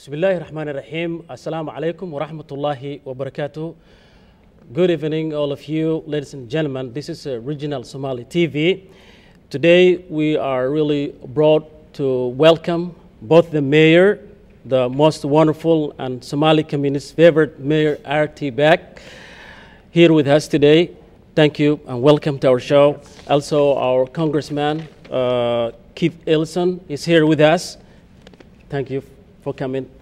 Bismillah ar-Rahman rahim. Assalamu alaikum wa rahmatullahi wa barakatuh. Good evening, all of you, ladies and gentlemen. This is uh, Regional Somali TV. Today, we are really brought to welcome both the mayor, the most wonderful and Somali communist favorite mayor, R.T. Rybak, here with us today. Thank you and welcome to our show. Also, our congressman, uh, Keith Ellison, is here with us. Thank you for coming.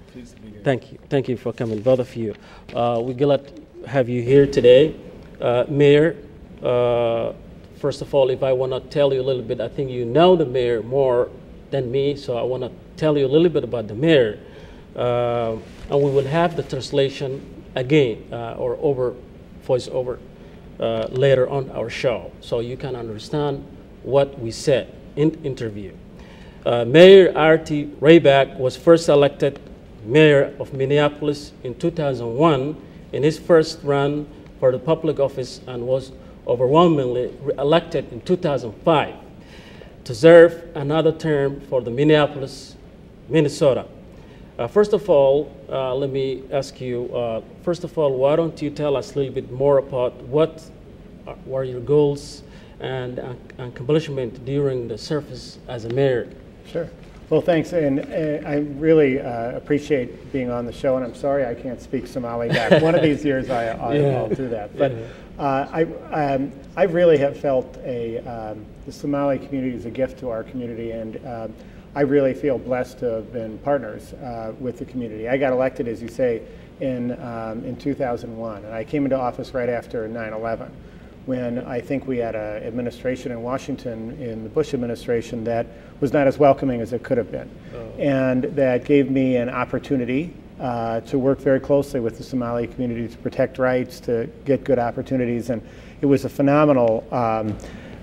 Thank you. Thank you for coming, both of you. Uh, we're glad to have you here today. Uh, Mayor, uh, first of all, if I want to tell you a little bit, I think you know the mayor more than me, so I want to tell you a little bit about the mayor. Uh, and we will have the translation again uh, or over voice over uh, later on our show, so you can understand what we said in interview. Uh, Mayor R.T. Rybak was first elected mayor of Minneapolis in 2001 in his first run for the public office and was overwhelmingly elected in 2005 to serve another term for the Minneapolis, Minnesota. Uh, first of all, uh, let me ask you, uh, first of all, why don't you tell us a little bit more about what were your goals and uh, accomplishment during the service as a mayor? Sure. Well, thanks, and uh, I really uh, appreciate being on the show, and I'm sorry I can't speak Somali back. One of these years I, I, Yeah. I'll do that. But Yeah. uh, I, um, I really have felt a, um, the Somali community is a gift to our community, and um, I really feel blessed to have been partners uh, with the community. I got elected, as you say, in, um, in 2001, and I came into office right after 9/11 when I think we had an administration in Washington in the Bush administration that was not as welcoming as it could have been. And that gave me an opportunity uh, to work very closely with the Somali community to protect rights, to get good opportunities. And it was a phenomenal um,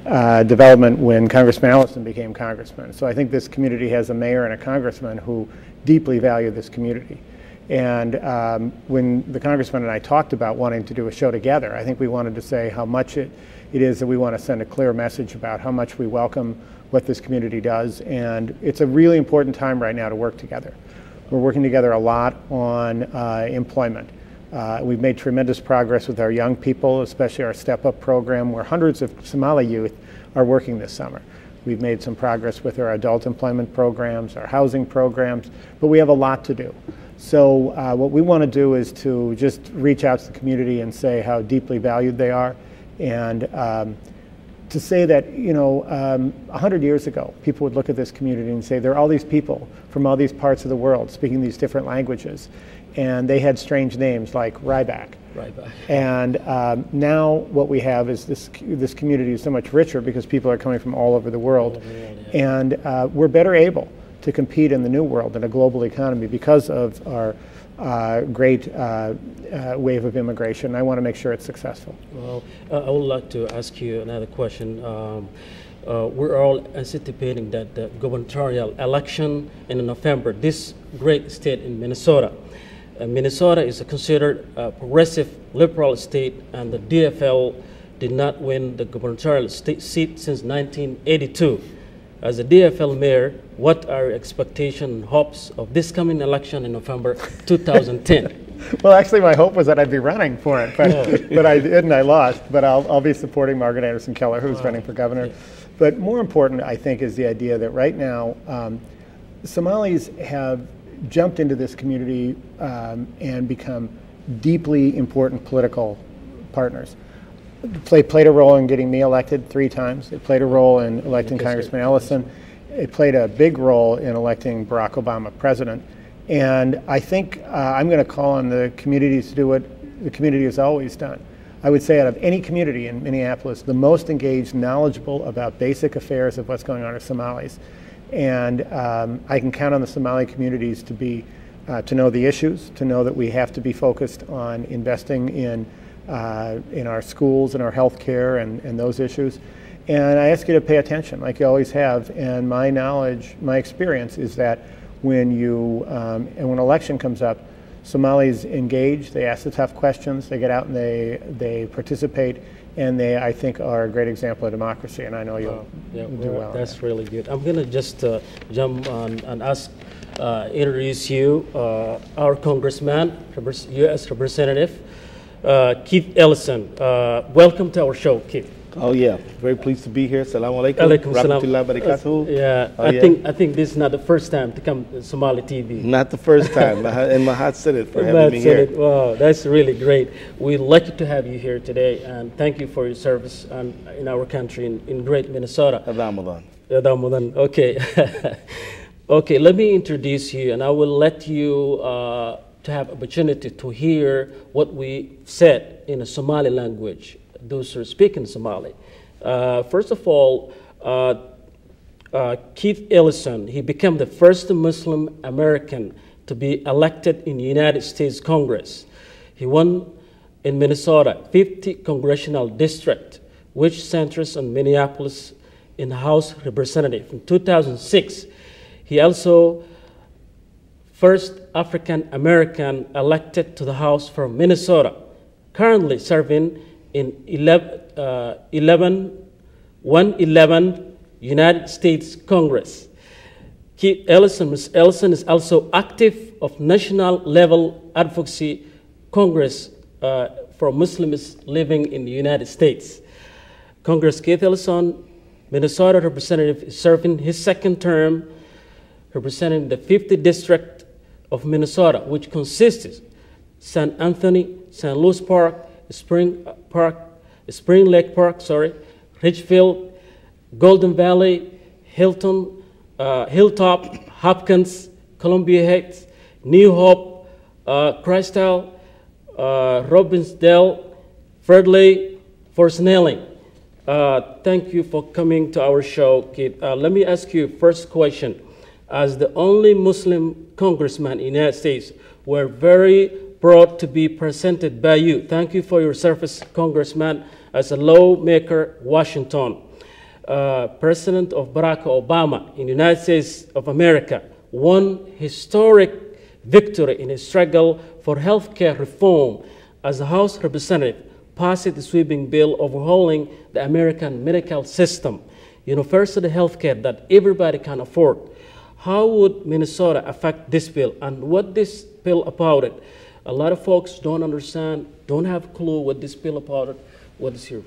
uh, development when Congressman Ellison became congressman. So I think this community has a mayor and a congressman who deeply value this community. And um, when the congressman and I talked about wanting to do a show together, I think we wanted to say how much it, it is that we want to send a clear message about how much we welcome what this community does. And it's a really important time right now to work together. We're working together a lot on uh, employment. Uh, we've made tremendous progress with our young people, especially our Step Up program, where hundreds of Somali youth are working this summer. We've made some progress with our adult employment programs, our housing programs, but we have a lot to do. So uh, what we want to do is to just reach out to the community and say how deeply valued they are, and um, to say that you know um, 100 years ago people would look at this community and say there are all these people from all these parts of the world speaking these different languages, and they had strange names like Rybak. Right back. And um, now what we have is this this community is so much richer because people are coming from all over the world, over the world, and uh, we're better able to compete in the new world in a global economy because of our uh, great uh, uh, wave of immigration. I want to make sure it's successful. Well, uh, I would like to ask you another question. Um, uh, we're all anticipating that the gubernatorial election in November, this great state in Minnesota. Uh, Minnesota is considered a progressive liberal state, and the DFL did not win the gubernatorial seat since 1982. As a DFL mayor, what are your expectations and hopes of this coming election in November 2010? Well, actually, my hope was that I'd be running for it, but, but I didn't. I lost. But I'll, I'll be supporting Margaret Anderson Kelliher, who's running for governor. But more important, I think, is the idea that right now, um, Somalis have jumped into this community um, and become deeply important political partners. They played a role in getting me elected three times. It played a role in electing Congressman Ellison. It played a big role in electing Barack Obama president. And I think uh, I'm going to call on the communities to do what the community has always done. I would say out of any community in Minneapolis, the most engaged, knowledgeable about basic affairs of what's going on are Somalis. And um, I can count on the Somali communities to be, uh, to know the issues, to know that we have to be focused on investing in, uh, in our schools and our health care and, and those issues. And I ask you to pay attention, like you always have. And my knowledge, my experience is that when you, um, and when election comes up, Somalis engage, they ask the tough questions, they get out and they, they participate, and they, I think, are a great example of democracy, and I know you'll Yeah, do well, well. that's really good. I'm gonna just uh, jump on and ask uh, introduce you, uh, our congressman, U.S. Representative uh, Keith Ellison. Uh, welcome to our show, Keith. Oh yeah, very pleased to be here. Salam alaikum. Alaikum salam. Barakatuh. Yeah, Oh, I yeah. think I think this is not the first time to come to Somali TV. Not the first time, and Mahat said it for having me here. it. Wow, that's really great. We're lucky to have you here today, and thank you for your service and in our country, in, in great Minnesota. Ramadan. Yeah, Ramadan. Okay. okay, let me introduce you, and I will let you uh, to have opportunity to hear what we said in a Somali language, those who speak in Somali. Uh, first of all, uh, uh, Keith Ellison, he became the first Muslim American to be elected in the United States Congress. He won in Minnesota 50 congressional district, which centers on Minneapolis in the House Representative. In 2006, he also first African American elected to the House from Minnesota, currently serving in 11, uh, 11 111 United States Congress. Keith Ellison, Ms. Ellison is also active of national level advocacy Congress uh, for Muslims living in the United States. Congress Keith Ellison, Minnesota representative, is serving his second term representing the 50th district of Minnesota, which consists St. Anthony, St. Louis Park, Spring Park, Spring Lake Park, sorry, Richfield, Golden Valley, Hilton, uh, Hilltop, Hopkins, Columbia Heights, New Hope, uh, Crystal, uh, Robbinsdale, Fridley, Fort Snelling. Uh, thank you for coming to our show, Kid. Uh, let me ask you first question. As the only Muslim congressman in the United States, we're very proud to be presented by you. Thank you for your service, Congressman, as a lawmaker, Washington. Uh, President of Barack Obama in the United States of America won historic victory in his struggle for health care reform as a House representative passed the sweeping bill overhauling the American medical system, universal health care that everybody can afford. How would Minnesota affect this bill and what this bill about it? A lot of folks don't understand, don't have a clue what this bill about it. What is your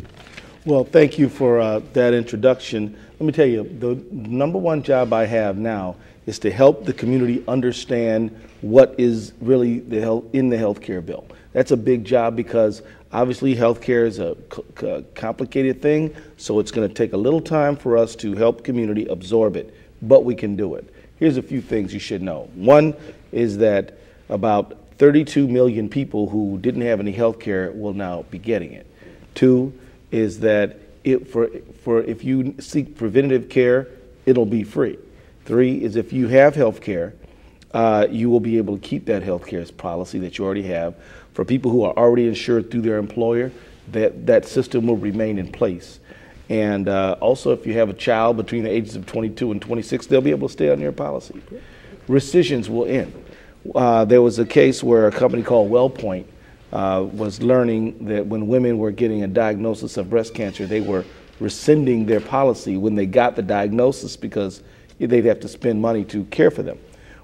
Well, thank you for uh, that introduction. Let me tell you, the number one job I have now is to help the community understand what is really the health, in the healthcare bill. That's a big job because obviously healthcare is a complicated thing, so it's going to take a little time for us to help community absorb it, but we can do it. Here's a few things you should know. One is that about 32 million people who didn't have any health care will now be getting it. Two is that it, for, for if you seek preventative care, it'll be free. Three is if you have health care, uh, you will be able to keep that health care policy that you already have. For people who are already insured through their employer, that, that system will remain in place. And uh, also, if you have a child between the ages of 22 and 26, they'll be able to stay on your policy. Rescissions will end. Uh, there was a case where a company called WellPoint uh, was learning that when women were getting a diagnosis of breast cancer, they were rescinding their policy when they got the diagnosis because they'd have to spend money to care for them.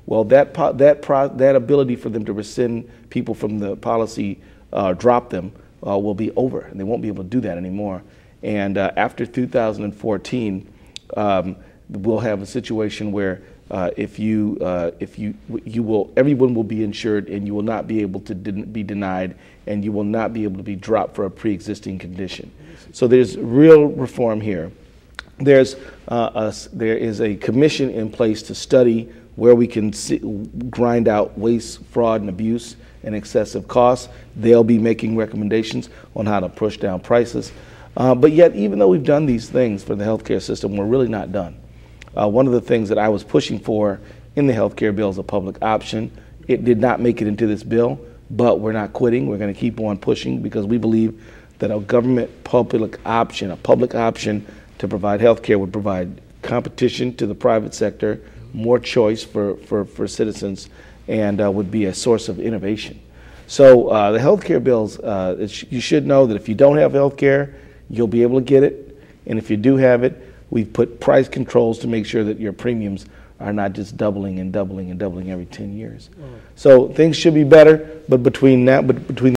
Well, that that that ability for them to rescind people from the policy, uh, drop them, uh, will be over, and they won't be able to do that anymore. And uh, after 2014, um, we'll have a situation where uh, if you uh, if you you will everyone will be insured, and you will not be able to den- be denied, and you will not be able to be dropped for a pre-existing condition. So there's real reform here. There's uh, a there is a commission in place to study where we can see, grind out waste, fraud, and abuse and excessive costs. They'll be making recommendations on how to push down prices. Uh, but yet, even though we've done these things for the healthcare system, we're really not done. Uh, one of the things that I was pushing for in the healthcare bill is a public option. It did not make it into this bill, but we're not quitting. We're going to keep on pushing because we believe that a government public option, a public option to provide healthcare, would provide competition to the private sector, more choice for, for, for citizens, and uh, would be a source of innovation. So uh, the healthcare bills, uh, you should know that if you don't have health care, You'll be able to get it. And if you do have it, we've put price controls to make sure that your premiums are not just doubling and doubling and doubling every 10 years. Mm. So things should be better, but between that, but between